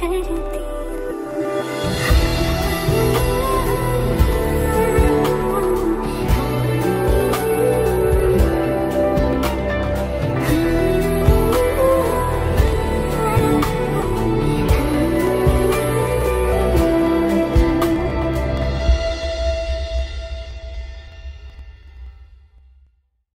कर